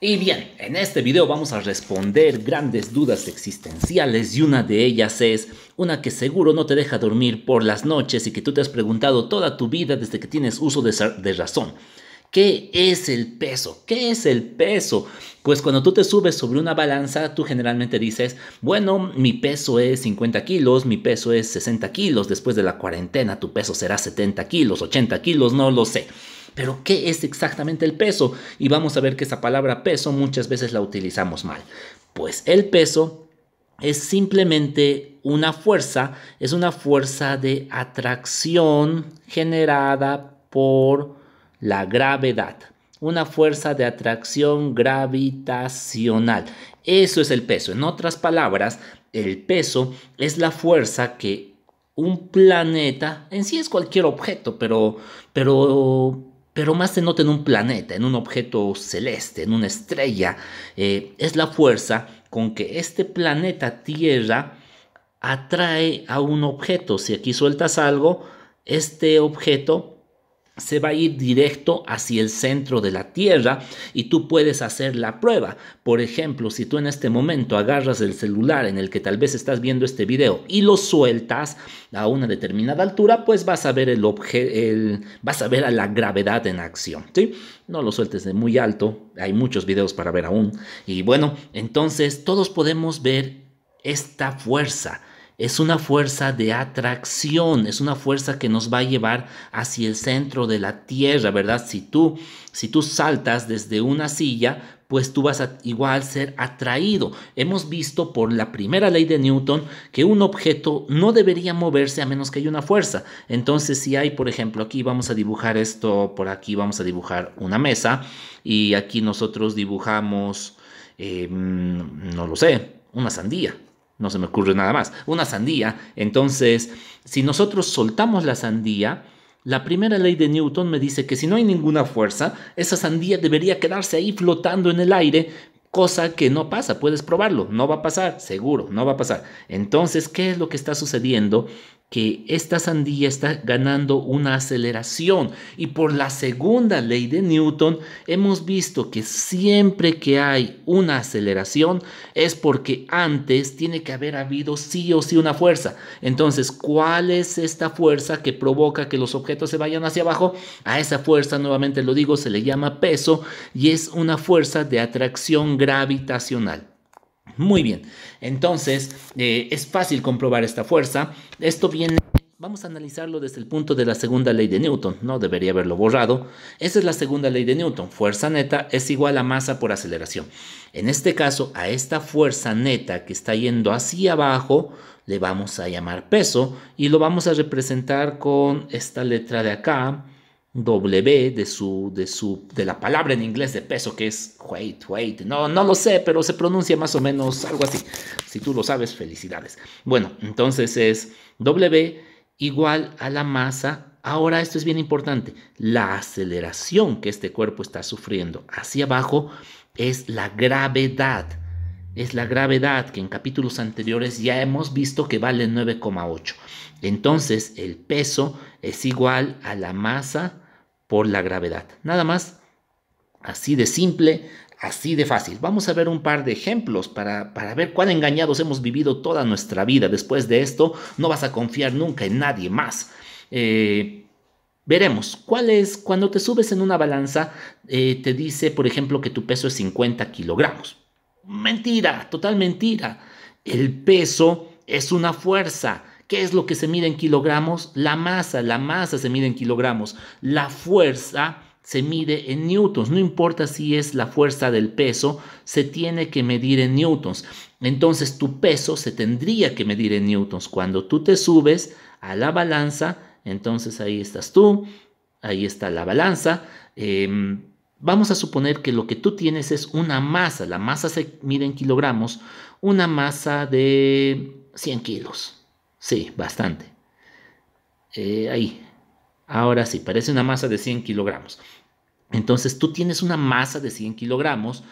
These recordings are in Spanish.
Y bien, en este video vamos a responder grandes dudas existenciales y una de ellas es una que seguro no te deja dormir por las noches y que tú te has preguntado toda tu vida desde que tienes uso de, razón. ¿Qué es el peso? ¿Qué es el peso? Pues cuando tú te subes sobre una balanza, tú generalmente dices, bueno, mi peso es 50 kilos, mi peso es 60 kilos, después de la cuarentena tu peso será 70 kilos, 80 kilos, no lo sé. Pero ¿qué es exactamente el peso? Y vamos a ver que esa palabra peso muchas veces la utilizamos mal. Pues el peso es simplemente una fuerza, es una fuerza de atracción generada por la gravedad. Una fuerza de atracción gravitacional. Eso es el peso. En otras palabras, el peso es la fuerza que un planeta, en sí es cualquier objeto, pero, pero pero más se nota en un planeta, en un objeto celeste, en una estrella. Eh, es la fuerza con que este planeta Tierra atrae a un objeto. Si aquí sueltas algo, este objeto se va a ir directo hacia el centro de la Tierra y tú puedes hacer la prueba. Por ejemplo, si tú en este momento agarras el celular en el que tal vez estás viendo este video y lo sueltas a una determinada altura, pues vas a ver el, el vas a ver a la gravedad en acción, ¿sí? No lo sueltes de muy alto, hay muchos videos para ver aún. Y bueno, entonces todos podemos ver esta fuerza es una fuerza de atracción, es una fuerza que nos va a llevar hacia el centro de la Tierra, ¿verdad? Si tú, si tú saltas desde una silla, pues tú vas a igual ser atraído. Hemos visto por la primera ley de Newton que un objeto no debería moverse a menos que haya una fuerza. Entonces, si hay, por ejemplo, aquí vamos a dibujar esto, por aquí vamos a dibujar una mesa y aquí nosotros dibujamos, em, no lo sé, una sandía no se me ocurre nada más, una sandía. Entonces, si nosotros soltamos la sandía, la primera ley de Newton me dice que si no hay ninguna fuerza, esa sandía debería quedarse ahí flotando en el aire, cosa que no pasa, puedes probarlo, no va a pasar, seguro, no va a pasar. Entonces, ¿qué es lo que está sucediendo? Que esta sandía está ganando una aceleración y por la segunda ley de Newton hemos visto que siempre que hay una aceleración es porque antes tiene que haber habido sí o sí una fuerza. Entonces, ¿cuál es esta fuerza que provoca que los objetos se vayan hacia abajo? A esa fuerza, nuevamente lo digo, se le llama peso y es una fuerza de atracción gravitacional. Muy bien, entonces eh, es fácil comprobar esta fuerza. Esto viene, vamos a analizarlo desde el punto de la segunda ley de Newton, no debería haberlo borrado. Esa es la segunda ley de Newton, fuerza neta es igual a masa por aceleración. En este caso, a esta fuerza neta que está yendo hacia abajo, le vamos a llamar peso y lo vamos a representar con esta letra de acá, W de su, de su, de la palabra en inglés de peso que es weight, weight. No, no lo sé, pero se pronuncia más o menos algo así. Si tú lo sabes, felicidades. Bueno, entonces es W igual a la masa. Ahora esto es bien importante. La aceleración que este cuerpo está sufriendo hacia abajo es la gravedad. Es la gravedad que en capítulos anteriores ya hemos visto que vale 9,8. Entonces el peso es igual a la masa por la gravedad. Nada más, así de simple, así de fácil. Vamos a ver un par de ejemplos para, para, ver cuán engañados hemos vivido toda nuestra vida. Después de esto, no vas a confiar nunca en nadie más. Eh, veremos, ¿cuál es? Cuando te subes en una balanza, eh, te dice, por ejemplo, que tu peso es 50 kilogramos. Mentira, total mentira. El peso es una fuerza. ¿Qué es lo que se mide en kilogramos? La masa, la masa se mide en kilogramos. La fuerza se mide en newtons. No importa si es la fuerza del peso, se tiene que medir en newtons. Entonces tu peso se tendría que medir en newtons. Cuando tú te subes a la balanza, entonces ahí estás tú, ahí está la balanza. Em, vamos a suponer que lo que tú tienes es una masa. La masa se mide en kilogramos. Una masa de 100 kilos. Sí, bastante. Eh, ahí. Ahora sí, parece una masa de 100 kilogramos. Entonces tú tienes una masa de 100 kilogramos,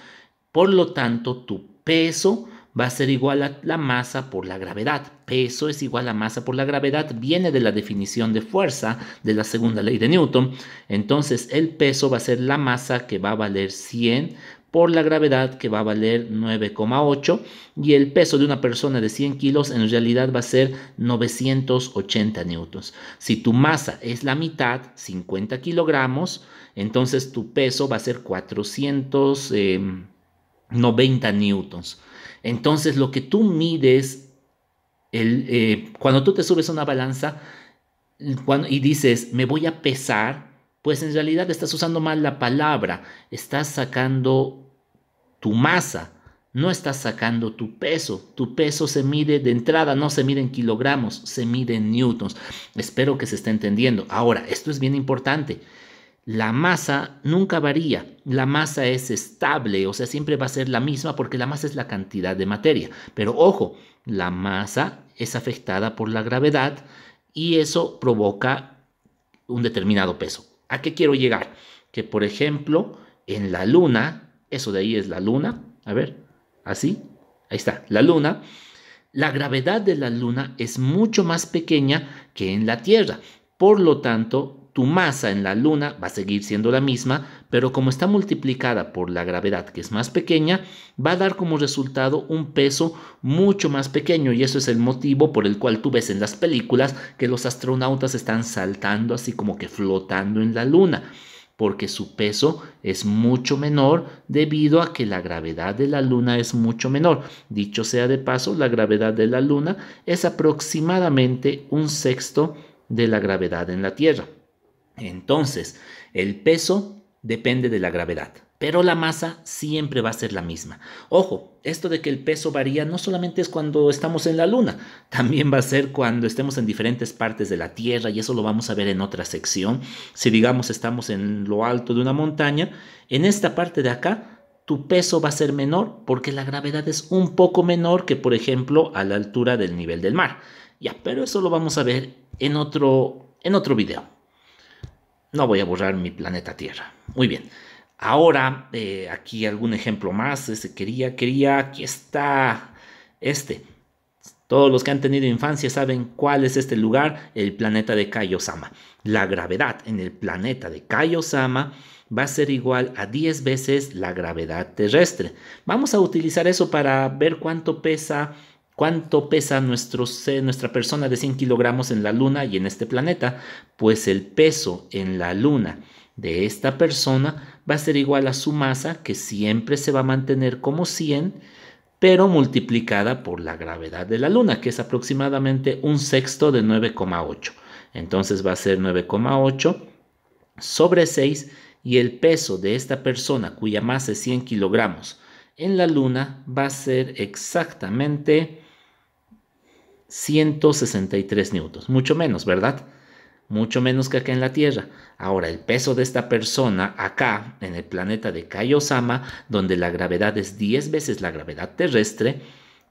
por lo tanto tu peso va a ser igual a la masa por la gravedad. Peso es igual a masa por la gravedad, viene de la definición de fuerza de la segunda ley de Newton. Entonces el peso va a ser la masa que va a valer 100 por la gravedad que va a valer 9,8 y el peso de una persona de 100 kilos en realidad va a ser 980 newtons. Si tu masa es la mitad, 50 kilogramos, entonces tu peso va a ser 490 newtons. Entonces lo que tú mides, eh, cuando tú te subes a una balanza y dices, me voy a pesar, pues en realidad estás usando mal la palabra, estás sacando tu masa, no estás sacando tu peso. Tu peso se mide de entrada, no se mide en kilogramos, se mide en newtons. Espero que se esté entendiendo. Ahora, esto es bien importante. La masa nunca varía, la masa es estable, o sea, siempre va a ser la misma porque la masa es la cantidad de materia. Pero ojo, la masa es afectada por la gravedad y eso provoca un determinado peso. ¿A qué quiero llegar? Que por ejemplo, en la luna eso de ahí es la luna. A ver, así. Ahí está, la luna. La gravedad de la luna es mucho más pequeña que en la Tierra. Por lo tanto, tu masa en la luna va a seguir siendo la misma, pero como está multiplicada por la gravedad que es más pequeña, va a dar como resultado un peso mucho más pequeño y eso es el motivo por el cual tú ves en las películas que los astronautas están saltando así como que flotando en la luna porque su peso es mucho menor debido a que la gravedad de la Luna es mucho menor. Dicho sea de paso, la gravedad de la Luna es aproximadamente un sexto de la gravedad en la Tierra. Entonces, el peso depende de la gravedad pero la masa siempre va a ser la misma. Ojo, esto de que el peso varía no solamente es cuando estamos en la Luna, también va a ser cuando estemos en diferentes partes de la Tierra y eso lo vamos a ver en otra sección. Si digamos estamos en lo alto de una montaña, en esta parte de acá tu peso va a ser menor porque la gravedad es un poco menor que por ejemplo a la altura del nivel del mar. Ya, pero eso lo vamos a ver en otro en otro video. No voy a borrar mi planeta Tierra. Muy bien. Ahora, eh, aquí algún ejemplo más. Ese quería, quería, aquí está este. Todos los que han tenido infancia saben cuál es este lugar, el planeta de Kaiosama. La gravedad en el planeta de Kaiosama va a ser igual a 10 veces la gravedad terrestre. Vamos a utilizar eso para ver cuánto pesa, cuánto pesa nuestro, nuestra persona de 100 kilogramos en la Luna y en este planeta. Pues el peso en la Luna de esta persona va a ser igual a su masa, que siempre se va a mantener como 100, pero multiplicada por la gravedad de la Luna, que es aproximadamente un sexto de 9,8. Entonces va a ser 9,8 sobre 6 y el peso de esta persona cuya masa es 100 kilogramos en la Luna va a ser exactamente 163 newtons, mucho menos, ¿verdad? Mucho menos que acá en la Tierra. Ahora, el peso de esta persona acá, en el planeta de Kaiosama, donde la gravedad es 10 veces la gravedad terrestre,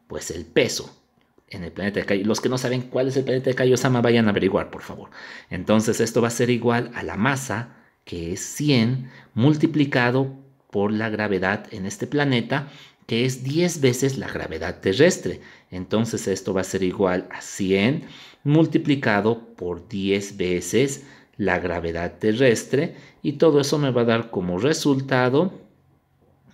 pues el peso en el planeta de Kaiosama, los que no saben cuál es el planeta de Kaiosama, vayan a averiguar, por favor. Entonces, esto va a ser igual a la masa, que es 100, multiplicado por la gravedad en este planeta, que es 10 veces la gravedad terrestre. Entonces esto va a ser igual a 100 multiplicado por 10 veces la gravedad terrestre y todo eso me va a dar como resultado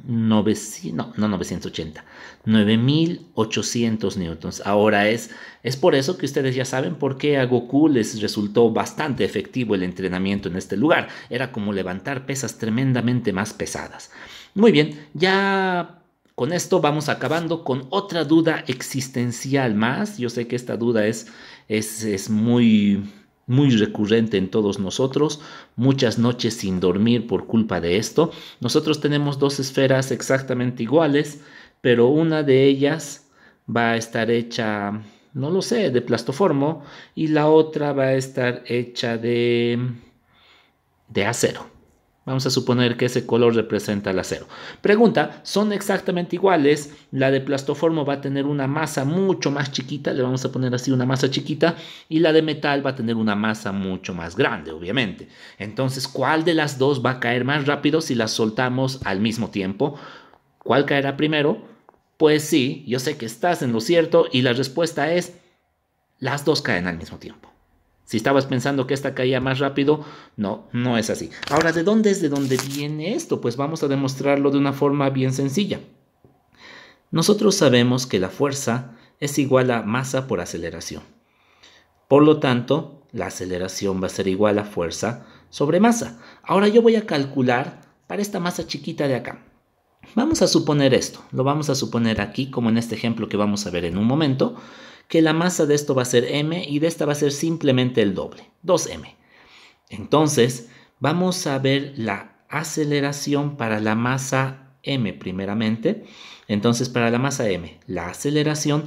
900, no, 980, 9800 newtons. Ahora es, es por eso que ustedes ya saben por qué a Goku les resultó bastante efectivo el entrenamiento en este lugar. Era como levantar pesas tremendamente más pesadas. Muy bien, ya con esto vamos acabando con otra duda existencial más. Yo sé que esta duda es, es, es muy, muy recurrente en todos nosotros, muchas noches sin dormir por culpa de esto. Nosotros tenemos dos esferas exactamente iguales, pero una de ellas va a estar hecha, no lo sé, de plastoformo y la otra va a estar hecha de, de acero. Vamos a suponer que ese color representa el acero. Pregunta, ¿son exactamente iguales? La de plastoformo va a tener una masa mucho más chiquita, le vamos a poner así una masa chiquita, y la de metal va a tener una masa mucho más grande, obviamente. Entonces, ¿cuál de las dos va a caer más rápido si las soltamos al mismo tiempo? ¿Cuál caerá primero? Pues sí, yo sé que estás en lo cierto y la respuesta es, las dos caen al mismo tiempo. Si estabas pensando que esta caía más rápido, no, no es así. Ahora, ¿de dónde es de dónde viene esto? Pues vamos a demostrarlo de una forma bien sencilla. Nosotros sabemos que la fuerza es igual a masa por aceleración. Por lo tanto, la aceleración va a ser igual a fuerza sobre masa. Ahora yo voy a calcular para esta masa chiquita de acá. Vamos a suponer esto, lo vamos a suponer aquí como en este ejemplo que vamos a ver en un momento, que la masa de esto va a ser m y de esta va a ser simplemente el doble, 2m. Entonces, vamos a ver la aceleración para la masa m primeramente. Entonces, para la masa m, la aceleración,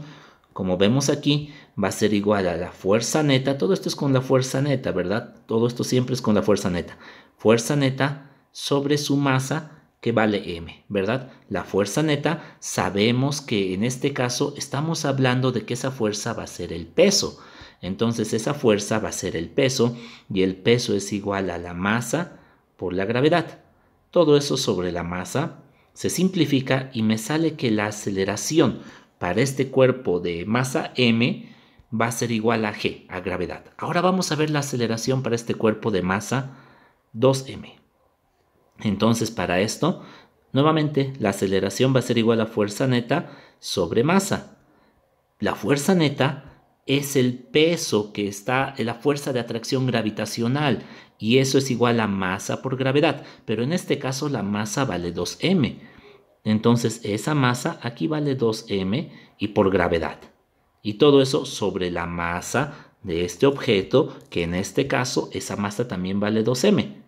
como vemos aquí, va a ser igual a la fuerza neta. Todo esto es con la fuerza neta, ¿verdad? Todo esto siempre es con la fuerza neta. Fuerza neta sobre su masa que vale m, ¿verdad? La fuerza neta, sabemos que en este caso estamos hablando de que esa fuerza va a ser el peso. Entonces esa fuerza va a ser el peso y el peso es igual a la masa por la gravedad. Todo eso sobre la masa se simplifica y me sale que la aceleración para este cuerpo de masa m va a ser igual a g, a gravedad. Ahora vamos a ver la aceleración para este cuerpo de masa 2m. Entonces, para esto, nuevamente, la aceleración va a ser igual a fuerza neta sobre masa. La fuerza neta es el peso que está en la fuerza de atracción gravitacional y eso es igual a masa por gravedad, pero en este caso la masa vale 2m. Entonces esa masa aquí vale 2m y por gravedad. Y todo eso sobre la masa de este objeto, que en este caso esa masa también vale 2m.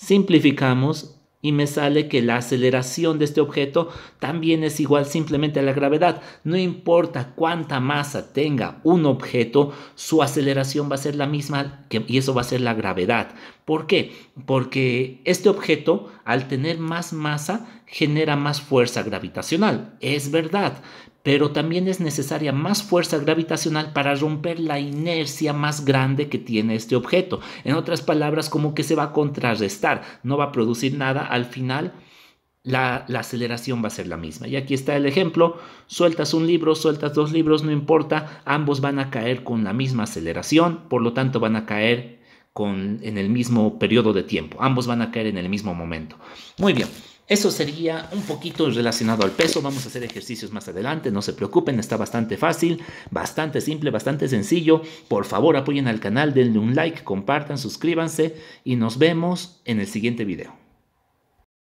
Simplificamos y me sale que la aceleración de este objeto también es igual simplemente a la gravedad. No importa cuánta masa tenga un objeto, su aceleración va a ser la misma y eso va a ser la gravedad. ¿Por qué? Porque este objeto, al tener más masa, genera más fuerza gravitacional. Es verdad, pero también es necesaria más fuerza gravitacional para romper la inercia más grande que tiene este objeto. En otras palabras, como que se va a contrarrestar, no va a producir nada, al final la, aceleración va a ser la misma. Y aquí está el ejemplo, sueltas un libro, sueltas dos libros, no importa, ambos van a caer con la misma aceleración, por lo tanto van a caer con, en el mismo periodo de tiempo, ambos van a caer en el mismo momento. Muy bien. Eso sería un poquito relacionado al peso. Vamos a hacer ejercicios más adelante. No se preocupen, está bastante fácil, bastante simple, bastante sencillo. Por favor, apoyen al canal, denle un like, compartan, suscríbanse y nos vemos en el siguiente video.